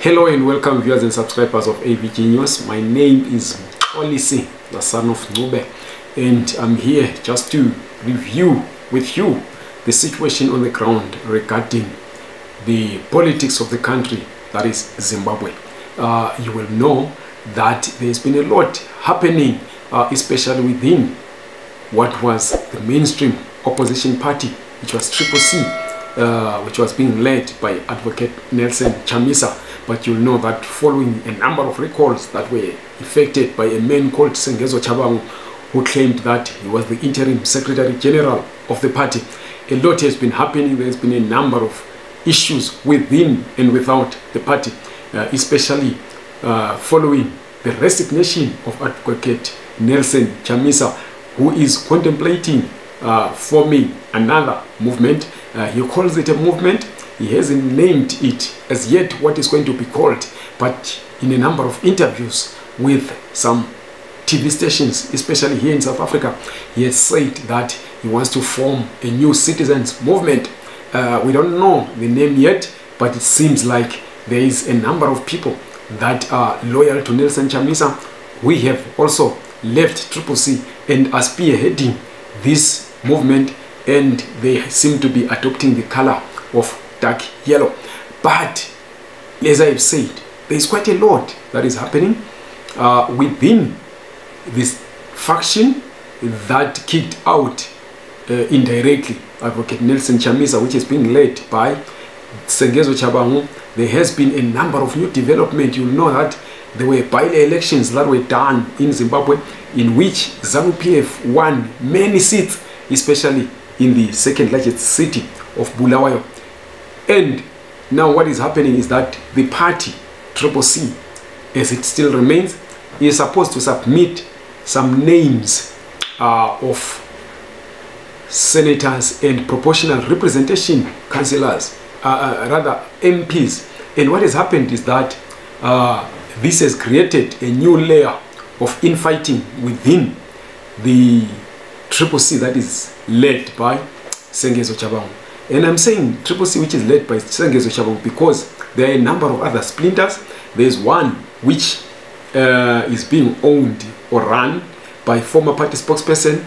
Hello and welcome viewers and subscribers of AVG News. My name is Olisi, the son of Nube, and I'm here just to review with you the situation on the ground regarding the politics of the country, that is Zimbabwe. Uh, you will know that there's been a lot happening, uh, especially within what was the mainstream opposition party, which was Triple C, uh, which was being led by Advocate Nelson Chamisa. But you'll know that following a number of recalls that were effected by a man called Sengezo Tshabangu, who claimed that he was the interim secretary general of the party, a lot has been happening. There's been a number of issues within and without the party, uh, especially uh, following the resignation of Advocate Nelson Chamisa, who is contemplating uh, forming another movement. Uh, he calls it a movement. He hasn't named it as yet what is going to be called, but in a number of interviews with some TV stations, especially here in South Africa, he has said that he wants to form a new citizens movement. Uh, we don't know the name yet, but it seems like there is a number of people that are loyal to Nelson Chamisa. We have also left Triple C and are spearheading this movement, and they seem to be adopting the color of dark yellow. But as I have said, there is quite a lot that is happening uh, within this faction that kicked out uh, indirectly Advocate Nelson Chamisa, which is being led by Sengezo Tshabangu. There has been a number of new development. You'll know that there were by-elections that were done in Zimbabwe in which ZANU-PF won many seats, especially in the second largest city of Bulawayo. And now what is happening is that the party, Triple C, as it still remains, is supposed to submit some names uh, of senators and proportional representation councillors, uh, uh, rather MPs. And what has happened is that uh, this has created a new layer of infighting within the Triple C that is led by Sengezo Tshabangu. And I'm saying Triple C which is led by Sengezo Tshabangu because there are a number of other splinters. There's one which uh, is being owned or run by former party spokesperson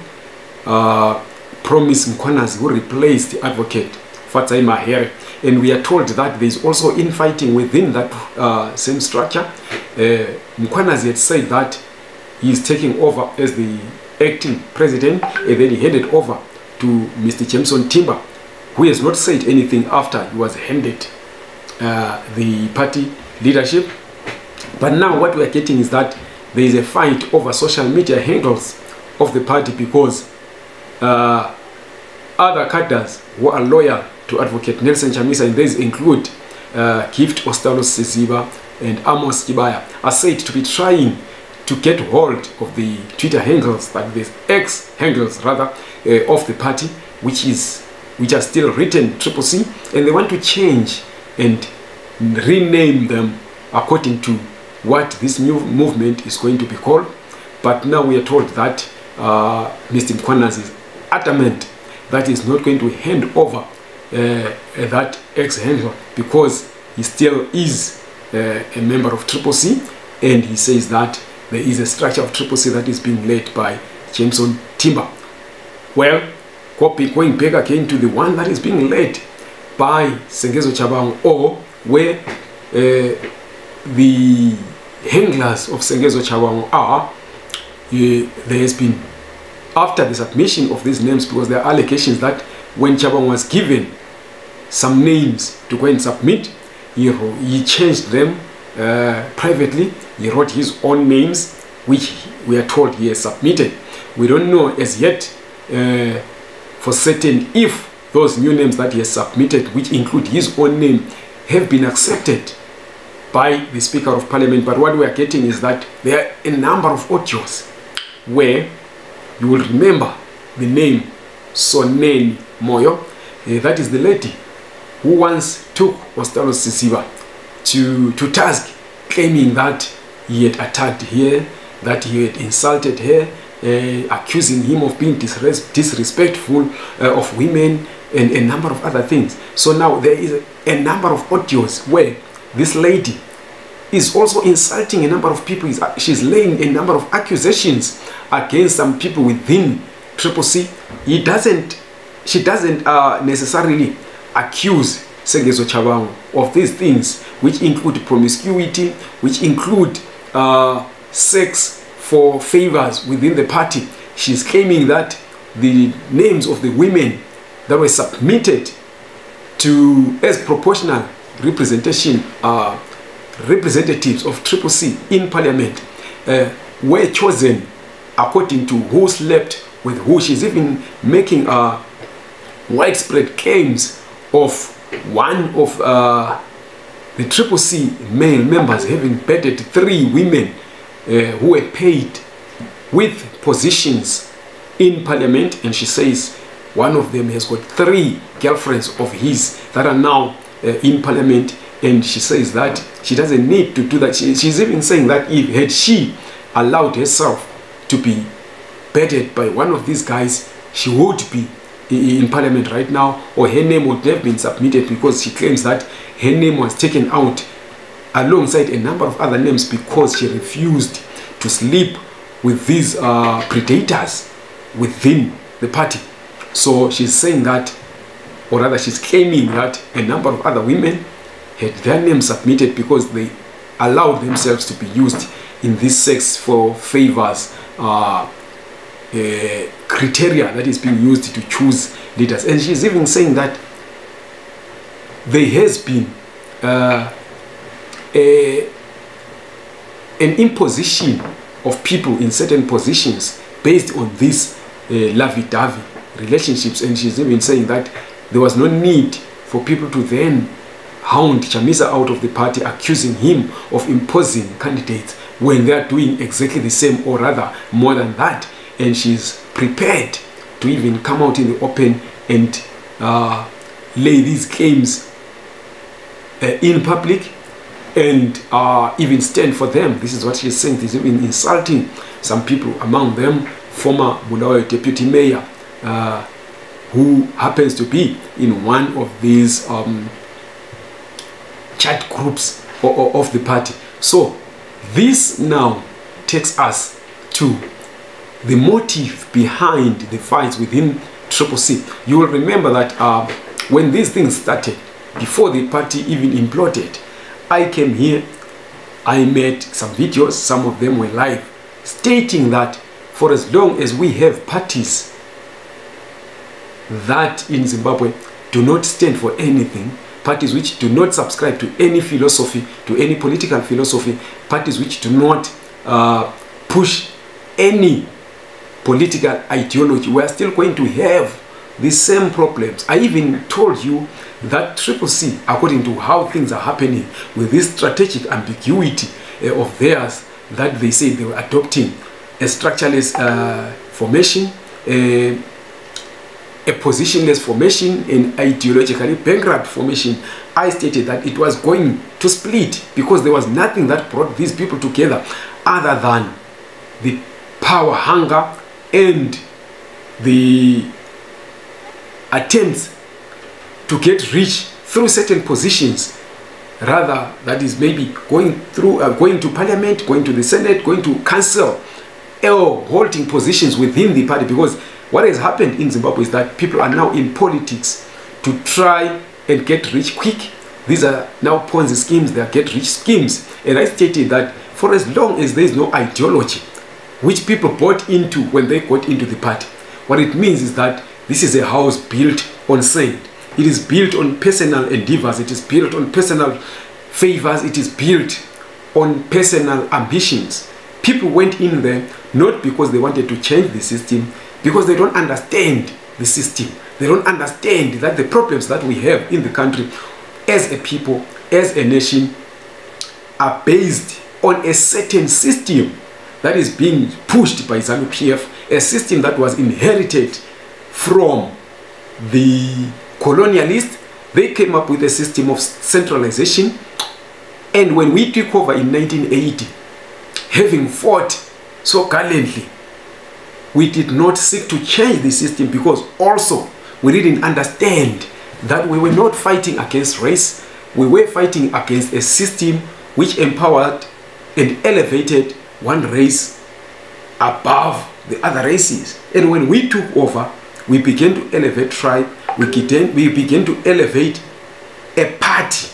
uh, Promise Mkwananzi who replaced the advocate Fadzayi Mahere. And we are told that there is also infighting within that uh, same structure. Uh, Mkwananzi had said that he is taking over as the acting president and then he handed over to Mr. Jameson Timba who has not said anything after he was handed uh, the party leadership. But now what we are getting is that there is a fight over social media handles of the party because uh, other cadres who are loyal to Advocate Nelson Chamisa, and these include uh, Gift Ostallos Siziba and Amos Chibaya, are said to be trying to get hold of the Twitter handles, like the X handles rather, uh, of the party, which is which are still written Triple C, and they want to change and rename them according to what this new movement is going to be called. But now we are told that uh, Mr. Mkwananzi is adamant that he's not going to hand over uh, that ex-handler because he still is uh, a member of Triple C, and he says that there is a structure of Triple C that is being led by Jameson Timba. Well, going back again to the one that is being led by Sengezo Chabang or where uh, the handlers of Sengezo Chabang are, there has been, after the submission of these names, because there are allegations that when Chabang was given some names to go and submit, he, he changed them uh, privately, he wrote his own names, which we are told he has submitted. We don't know as yet uh, for certain if those new names that he has submitted, which include his own name, have been accepted by the Speaker of Parliament. But what we are getting is that there are a number of audios where you will remember the name Soneni Moyo. Uh, that is the lady who once took Ostalo Siziba to, to task, claiming that he had attacked her, that he had insulted her, accusing him of being disres disrespectful uh, of women and a number of other things. So now there is a, number of audios where this lady is also insulting a number of people. She's laying a number of accusations against some people within Triple C. He doesn't, she doesn't uh, necessarily accuse Sengezo Tshabangu of these things, which include promiscuity, which include uh, sex for favors within the party. She's claiming that the names of the women that were submitted to as proportional representation uh, representatives of Triple C in parliament uh, were chosen according to who slept with who. She's even making uh, widespread claims of one of uh, the Triple C male members having bedded three women who were paid with positions in parliament and she says one of them has got three girlfriends of his that are now uh, in parliament and she says that she doesn't need to do that. She, she's even saying that if had she allowed herself to be bedded by one of these guys she would be in parliament right now or her name would have been submitted because she claims that her name was taken out alongside a number of other names because she refused to sleep with these uh, predators within the party. So she's saying that or rather she's claiming that a number of other women had their names submitted because they allowed themselves to be used in this sex for favors uh, uh, criteria that is being used to choose leaders. And she's even saying that there has been uh, a, an imposition of people in certain positions based on this uh, lovey-dovey relationships. And she's even saying that there was no need for people to then hound Chamisa out of the party accusing him of imposing candidates when they are doing exactly the same or rather more than that. And she's prepared to even come out in the open and uh, lay these claims uh, in public and uh, even stand for them. This is what she's saying. She's even insulting some people, among them former Bulawayo deputy mayor, uh, who happens to be in one of these um, chat groups of the party. So this now takes us to the motive behind the fights within Triple C. You will remember that uh, when these things started, before the party even imploded, I came here, I made some videos, some of them were live, stating that for as long as we have parties that in Zimbabwe do not stand for anything, parties which do not subscribe to any philosophy, to any political philosophy, parties which do not uh, push any political ideology, we are still going to have the same problems. I even told you that Triple C, according to how things are happening with this strategic ambiguity uh, of theirs that they say they were adopting a structureless uh, formation, uh, a positionless formation, an ideologically bankrupt formation. I stated that it was going to split because there was nothing that brought these people together other than the power hunger and the attempts to get rich through certain positions. Rather that is maybe going through uh, going to parliament going to the senate going to council or holding positions within the party. Because what has happened in zimbabwe is that people are now in politics to try and get rich quick. These are now ponzi schemes they are get rich schemes. And i stated that for as long as there is no ideology which people bought into when they got into the party what it means is that this is a house built on sand. It is built on personal endeavors. It is built on personal favors. It is built on personal ambitions. People went in there not because they wanted to change the system because they don't understand the system. They don't understand that the problems that we have in the country as a people as a nation are based on a certain system that is being pushed by ZANU PF a system that was inherited from the colonialists they came up with a system of centralization and when we took over in 1980 having fought so gallantly we did not seek to change the system because also we didn't understand that we were not fighting against race we were fighting against a system which empowered and elevated one race above the other races. And when we took over, we begin to elevate tribe, we began, we began to elevate a party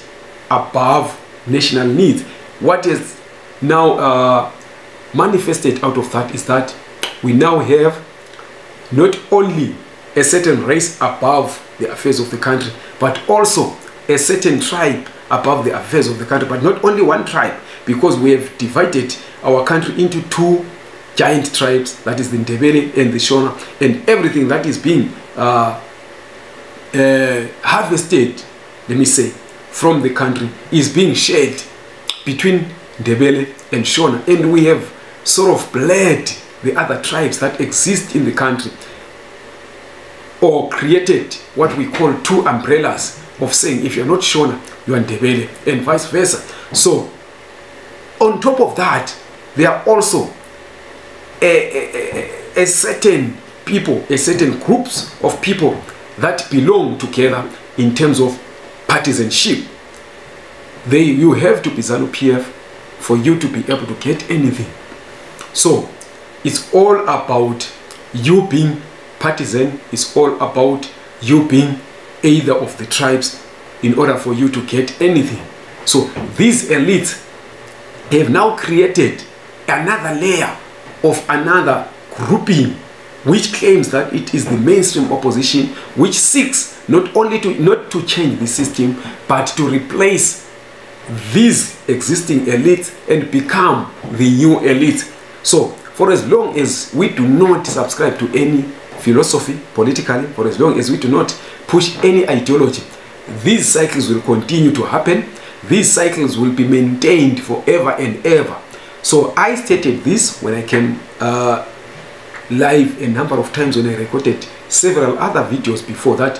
above national needs. What is now uh, manifested out of that is that we now have not only a certain race above the affairs of the country, but also a certain tribe above the affairs of the country, but not only one tribe, because we have divided our country into two giant tribes, that is the Ndebele and the Shona, and everything that is being uh, uh, harvested, let me say, from the country is being shared between Ndebele and Shona, and we have sort of bled the other tribes that exist in the country or created what we call two umbrellas of saying if you're not Shona, you are Ndebele and vice versa. So on top of that, there are also a, a, a, certain people, a certain groups of people that belong together in terms of partisanship. They, you have to be ZANU PF for you to be able to get anything. So it's all about you being partisan, it's all about you being either of the tribes in order for you to get anything. So these elites have now created another layer of another grouping which claims that it is the mainstream opposition which seeks not only to not to change the system but to replace these existing elites and become the new elite so for as long as we do not subscribe to any philosophy politically for as long as we do not push any ideology these cycles will continue to happen. These cycles will be maintained forever and ever so i stated this when i came uh, live a number of times when i recorded several other videos before that.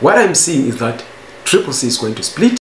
What i'm seeing is that triple c is going to split